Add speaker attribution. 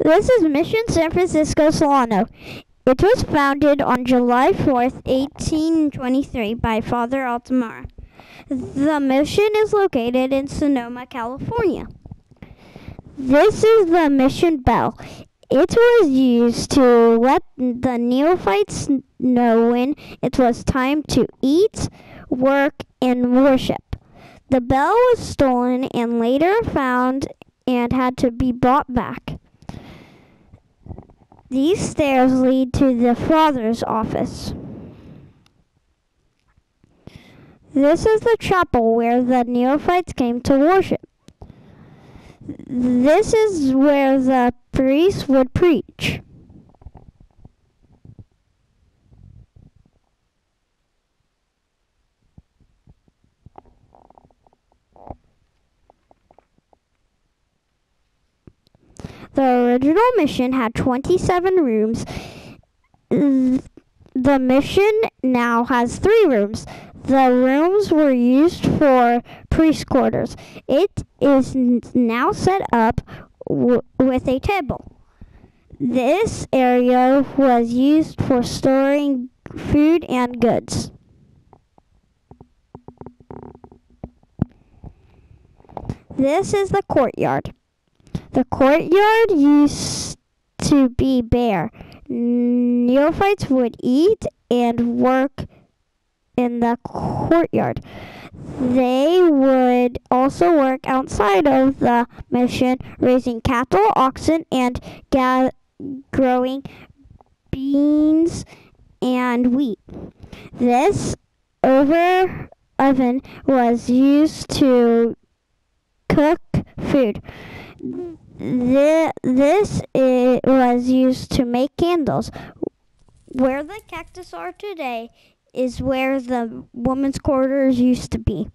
Speaker 1: This is Mission San Francisco Solano. It was founded on July 4th, 1823 by Father Altimira. The mission is located in Sonoma, California. This is the mission bell. It was used to let the neophytes know when it was time to eat, work, and worship. The bell was stolen and later found and had to be brought back. These stairs lead to the father's office. This is the chapel where the neophytes came to worship. This is where the priest would preach. The original mission had 27 rooms. The mission now has three rooms. The rooms were used for priest quarters. It is now set up w- with a table. This area was used for storing food and goods. This is the courtyard. The courtyard used to be bare. Neophytes would eat and work in the courtyard. They would also work outside of the mission, raising cattle, oxen, and ga- growing beans and wheat. This over oven was used to cook food. Th- this was used to make candles. Where the cactus are today is where the women's quarters used to be.